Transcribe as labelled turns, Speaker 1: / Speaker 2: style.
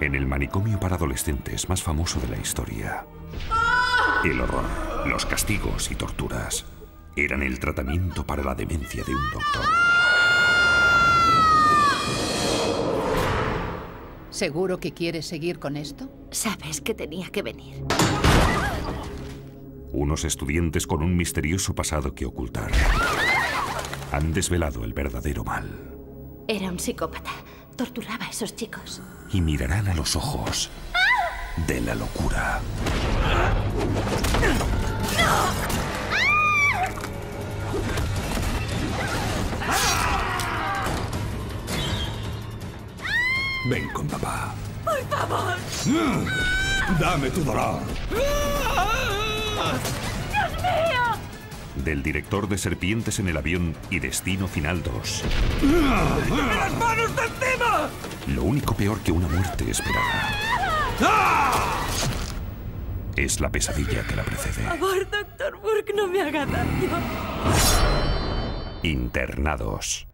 Speaker 1: En el manicomio para adolescentes más famoso de la historia. El horror, los castigos y torturas eran el tratamiento para la demencia de un doctor.
Speaker 2: ¿Seguro que quieres seguir con esto?
Speaker 3: Sabes que tenía que venir.
Speaker 1: Unos estudiantes con un misterioso pasado que ocultar han desvelado el verdadero mal.
Speaker 3: Era un psicópata. Torturaba a esos chicos.
Speaker 1: Y mirarán a los ojos de la locura.
Speaker 4: Ven con papá.
Speaker 3: ¡Por favor!
Speaker 4: Dame tu dolor.
Speaker 3: ¡Dios mío!
Speaker 1: Del director de Serpientes en el avión y Destino Final 2.
Speaker 4: ¡Quítame las manos de encima!
Speaker 1: Lo único peor que una muerte esperada es la pesadilla que la precede.
Speaker 3: Por favor, doctor Burke, no me haga daño.
Speaker 1: Internados.